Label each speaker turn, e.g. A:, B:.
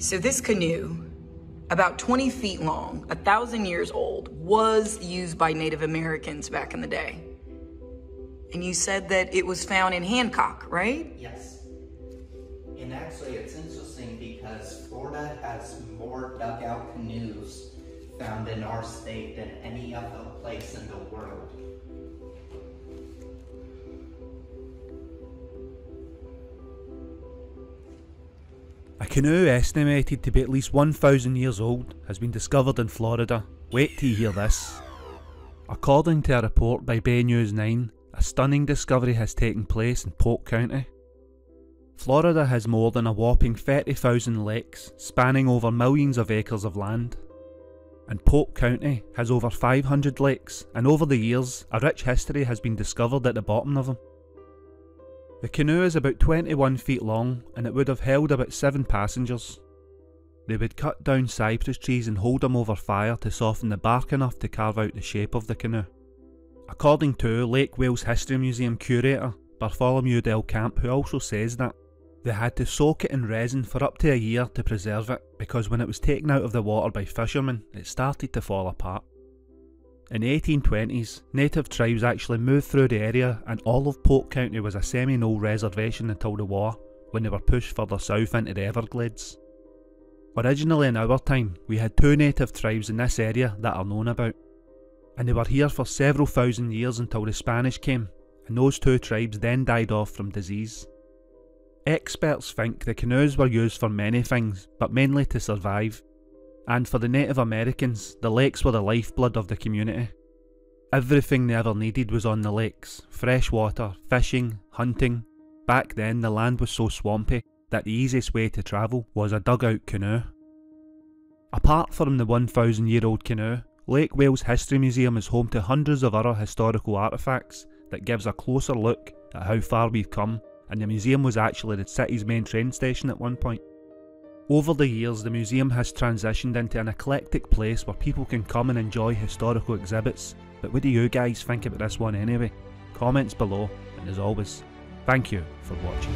A: So this canoe, about 20 feet long, a thousand years old, was used by Native Americans back in the day. And you said that it was found in Hancock, right?
B: Yes. And actually, it's interesting because Florida has more dugout canoes found in our state than any other place in the world.
C: A canoe estimated to be at least 1,000 years old has been discovered in Florida. Wait till you hear this. According to a report by Bay News 9, a stunning discovery has taken place in Polk County. Florida has more than a whopping 30,000 lakes spanning over millions of acres of land. And Polk County has over 500 lakes, and over the years, a rich history has been discovered at the bottom of them. The canoe is about 21 feet long and it would have held about 7 passengers. They would cut down cypress trees and hold them over fire to soften the bark enough to carve out the shape of the canoe. According to Lake Wales History Museum curator Bartholomew Del Camp, who also says that they had to soak it in resin for up to a year to preserve it because when it was taken out of the water by fishermen, it started to fall apart. In the 1820s, native tribes actually moved through the area and all of Polk County was a Seminole reservation until the war, when they were pushed further south into the Everglades. Originally in our time, we had two native tribes in this area that are known about, and they were here for several thousand years until the Spanish came, and those two tribes then died off from disease. Experts think the canoes were used for many things, but mainly to survive, and for the Native Americans, the lakes were the lifeblood of the community. Everything they ever needed was on the lakes fresh water, fishing, hunting. Back then, the land was so swampy that the easiest way to travel was a dugout canoe. Apart from the 1,000 year old canoe, Lake Wales History Museum is home to hundreds of other historical artefacts that gives a closer look at how far we've come, and the museum was actually the city's main train station at one point. Over the years, the museum has transitioned into an eclectic place where people can come and enjoy historical exhibits. But what do you guys think about this one anyway? Comments below, and as always, thank you for watching.